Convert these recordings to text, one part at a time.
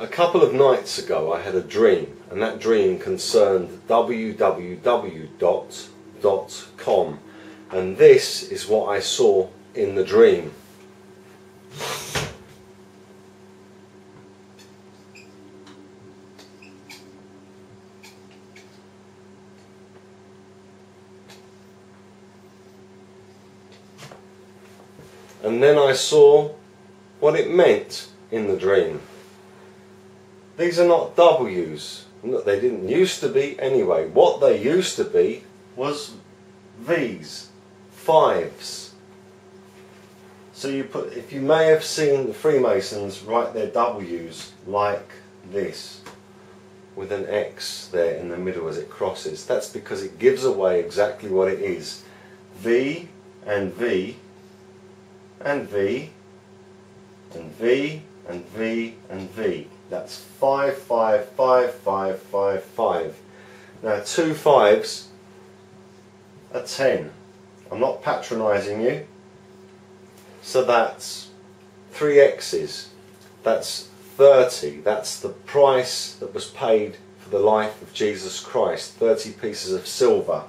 A couple of nights ago I had a dream and that dream concerned www.com and this is what I saw in the dream. And then I saw what it meant in the dream. These are not W's. They didn't used to be anyway. What they used to be was V's, fives. So you put, if you may have seen the Freemasons write their W's like this, with an X there in the middle as it crosses. That's because it gives away exactly what it is. V and V and V and V and V and V. That's five, five, five, five, five, five. Now two fives are ten. I'm not patronising you. So that's three X's. That's 30. That's the price that was paid for the life of Jesus Christ. 30 pieces of silver.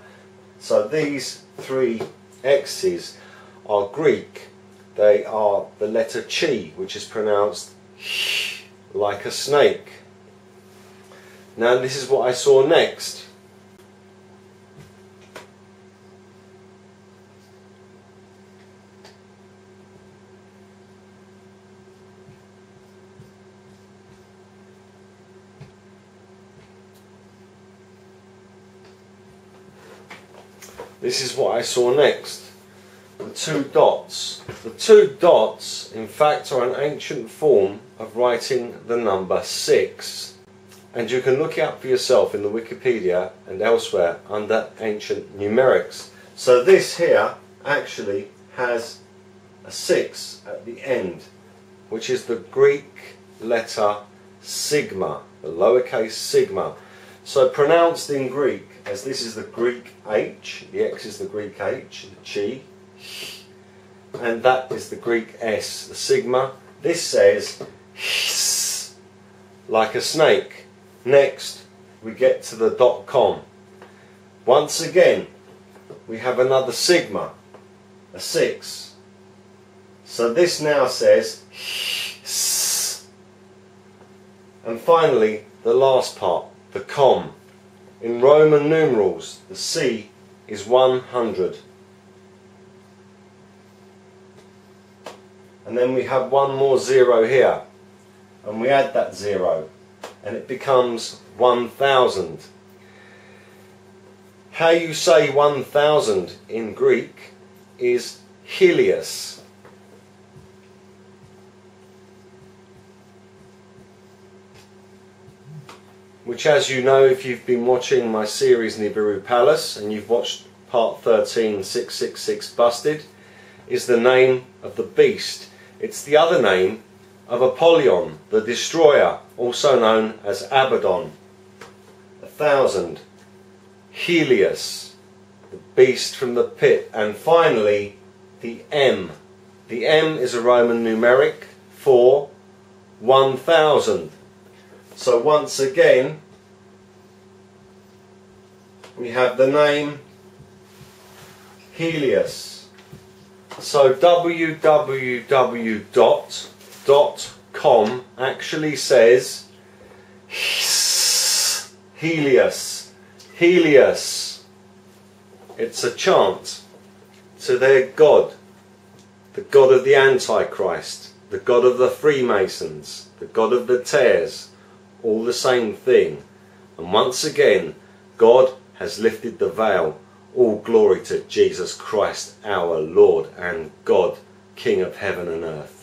So these three X's are Greek they are the letter chi, which is pronounced like a snake. Now this is what I saw next. This is what I saw next the two dots. The two dots, in fact, are an ancient form of writing the number 6. And you can look it up for yourself in the Wikipedia and elsewhere under ancient numerics. So this here actually has a 6 at the end, which is the Greek letter sigma, the lowercase sigma. So pronounced in Greek, as this is the Greek H, the X is the Greek H, the chi, and that is the Greek S, the sigma. This says hiss, like a snake. Next, we get to the dot com. Once again, we have another sigma, a 6. So this now says hiss. And finally, the last part, the com. In Roman numerals, the C is 100. And then we have one more zero here. And we add that zero and it becomes 1000 how you say 1000 in Greek is Helios. Which as you know if you've been watching my series Nibiru Palace and you've watched part 13 666 Busted is the name of the beast it's the other name of Apollyon, the destroyer, also known as Abaddon. A thousand. Helios, the beast from the pit. And finally, the M. The M is a Roman numeric for 1000. So once again, we have the name Helios. So www.com actually says Helios. Helios. It's a chant to their God, the God of the Antichrist, the God of the Freemasons, the God of the Tares, all the same thing. And once again, God has lifted the veil all glory to Jesus Christ, our Lord and God, King of heaven and earth.